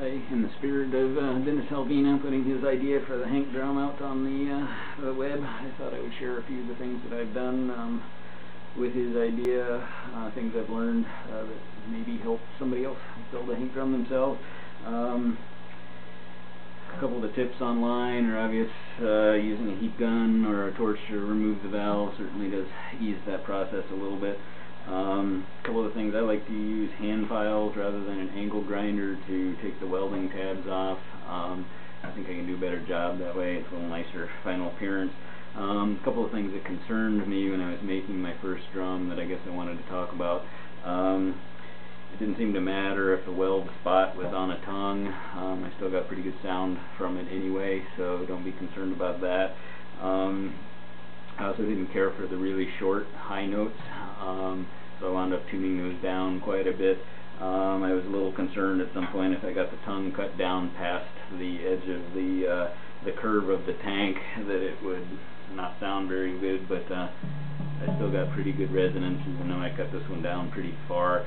I, in the spirit of uh, Dennis Havlena putting his idea for the Hank drum out on the, uh, the web, I thought I would share a few of the things that I've done um, with his idea, uh, things I've learned uh, that maybe help somebody else build a Hank drum themselves. Um, a couple of the tips online are obvious. Uh, using a heat gun or a torch to remove the valve certainly does ease that process a little bit. Um, a couple of things I like to use hand files rather than an angle grinder to take the welding tabs off. Um, I think I can do a better job that way. It's a little nicer final appearance. Um, a couple of things that concerned me when I was making my first drum that I guess I wanted to talk about. Um, it didn't seem to matter if the weld spot was on a tongue. Um, I still got pretty good sound from it anyway, so don't be concerned about that. Um, I also didn't care for the really short high notes, um, so I wound up tuning those down quite a bit. Um, I was a little concerned at some point if I got the tongue cut down past the edge of the uh, the curve of the tank that it would not sound very good, but uh, I still got pretty good resonance even though I cut this one down pretty far.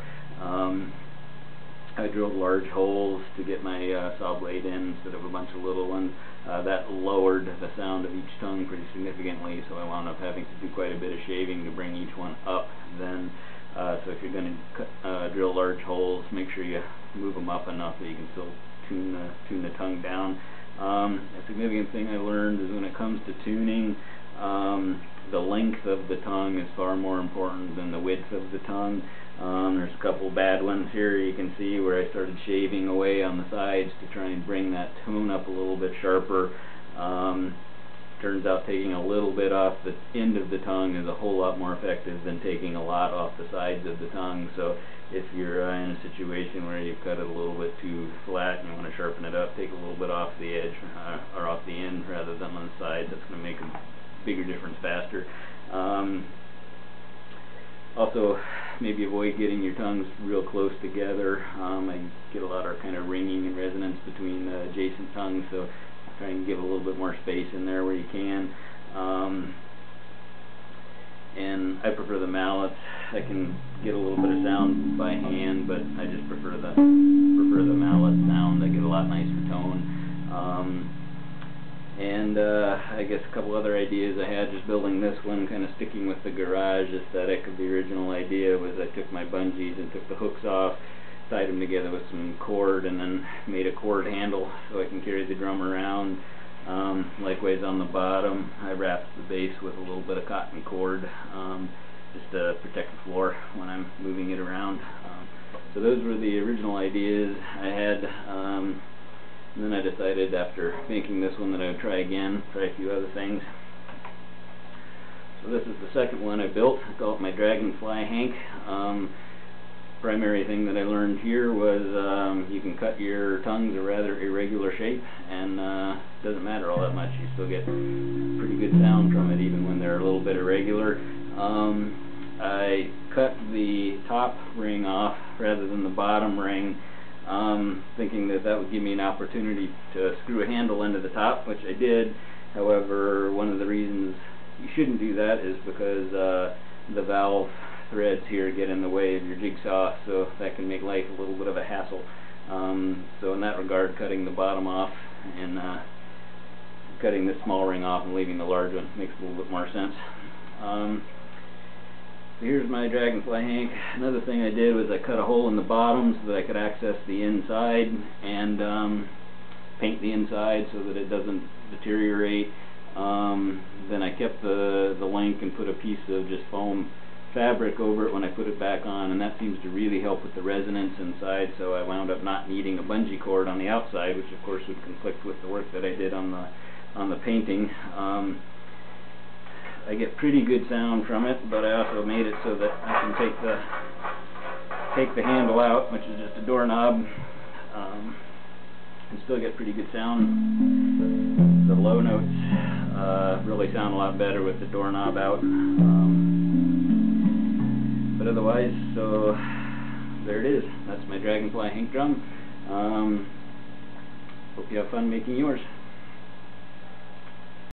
Drilled large holes to get my uh, saw blade in instead of a bunch of little ones. Uh, that lowered the sound of each tongue pretty significantly, so I wound up having to do quite a bit of shaving to bring each one up then. Uh, so if you're going to uh, drill large holes, make sure you move them up enough that you can still tune the, tune the tongue down. Um, a significant thing I learned is when it comes to tuning, um, the length of the tongue is far more important than the width of the tongue. Um, there's a couple bad ones here you can see where I started shaving away on the sides to try and bring that tone up a little bit sharper. Um, turns out taking a little bit off the end of the tongue is a whole lot more effective than taking a lot off the sides of the tongue. So if you're uh, in a situation where you've cut it a little bit too flat and you want to sharpen it up, take a little bit off the edge uh, or off the end rather than on the sides. That's going to make a bigger difference faster. Um, also, maybe avoid getting your tongues real close together. Um, I get a lot of kind of ringing and resonance between the adjacent tongues, so try and give a little bit more space in there where you can. Um, and I prefer the mallets. I can get a little bit of sound by hand, but I just prefer the prefer the mallet sound. I get a lot nicer tone. Um, and uh, I guess a couple other ideas I had just building this one, kind of sticking with the garage aesthetic of the original idea, was I took my bungees and took the hooks off, tied them together with some cord, and then made a cord handle so I can carry the drum around. Um, likewise on the bottom, I wrapped the base with a little bit of cotton cord um, just to protect the floor when I'm moving it around. Um, so those were the original ideas I had. Um, and then I decided after making this one that I would try again, try a few other things. So this is the second one I built. I call it my Dragonfly Hank. Um, primary thing that I learned here was um, you can cut your tongues a rather irregular shape and uh, doesn't matter all that much. You still get pretty good sound from it even when they're a little bit irregular. Um, I cut the top ring off rather than the bottom ring um, thinking that that would give me an opportunity to screw a handle into the top, which I did. However, one of the reasons you shouldn't do that is because uh, the valve threads here get in the way of your jigsaw, so that can make life a little bit of a hassle. Um, so in that regard, cutting the bottom off and uh, cutting this small ring off and leaving the large one makes a little bit more sense. Um, here's my dragonfly hank. Another thing I did was I cut a hole in the bottom so that I could access the inside and um, paint the inside so that it doesn't deteriorate. Um, then I kept the, the link and put a piece of just foam fabric over it when I put it back on and that seems to really help with the resonance inside so I wound up not needing a bungee cord on the outside which of course would conflict with the work that I did on the on the painting. Um, I get pretty good sound from it, but I also made it so that I can take the take the handle out, which is just a doorknob, um, and still get pretty good sound. The low notes uh, really sound a lot better with the doorknob out. Um, but otherwise, so there it is. That's my Dragonfly Hank drum. Um, hope you have fun making yours.